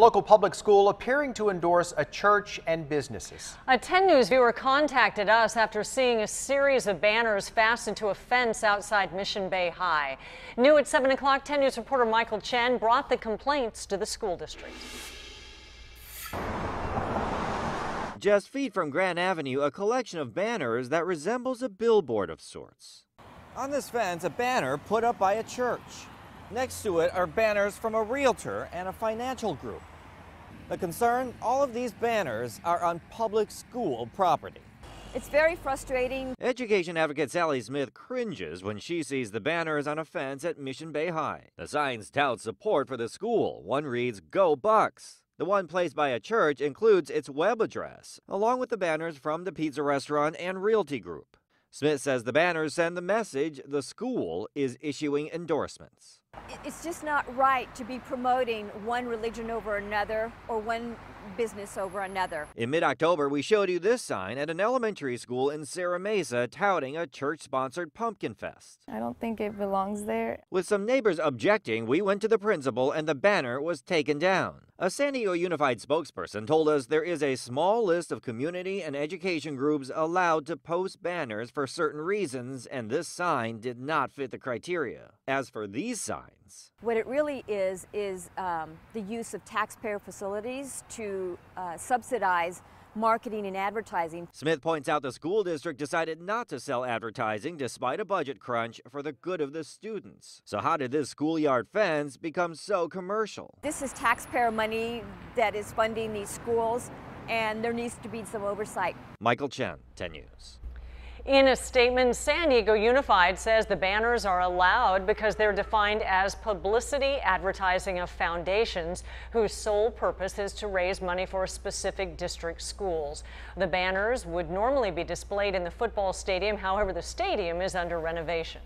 A local public school appearing to endorse a church and businesses. A 10 News viewer contacted us after seeing a series of banners fastened to a fence outside Mission Bay High. New at 7 o'clock, 10 News reporter Michael Chen brought the complaints to the school district. Just feet from Grand Avenue, a collection of banners that resembles a billboard of sorts. On this fence, a banner put up by a church. Next to it are banners from a realtor and a financial group. The concern all of these banners are on public school property. It's very frustrating. Education advocate Sally Smith cringes when she sees the banners on a fence at Mission Bay High. The signs tout support for the school. One reads, Go Bucks. The one placed by a church includes its web address, along with the banners from the pizza restaurant and realty group. Smith says the banners send the message the school is issuing endorsements. It's just not right to be promoting one religion over another or one business over another. In mid October, we showed you this sign at an elementary school in Serra Mesa touting a church sponsored pumpkin fest. I don't think it belongs there. With some neighbors objecting, we went to the principal and the banner was taken down. A San Diego Unified spokesperson told us there is a small list of community and education groups allowed to post banners for certain reasons, and this sign did not fit the criteria. As for these signs, what it really is is um, the use of taxpayer facilities to uh, subsidize marketing and advertising. Smith points out the school district decided not to sell advertising despite a budget crunch for the good of the students. So how did this schoolyard fence become so commercial? This is taxpayer money that is funding these schools and there needs to be some oversight. Michael Chen, 10 News. In a statement, San Diego Unified says the banners are allowed because they're defined as publicity advertising of foundations whose sole purpose is to raise money for specific district schools. The banners would normally be displayed in the football stadium, however, the stadium is under renovation.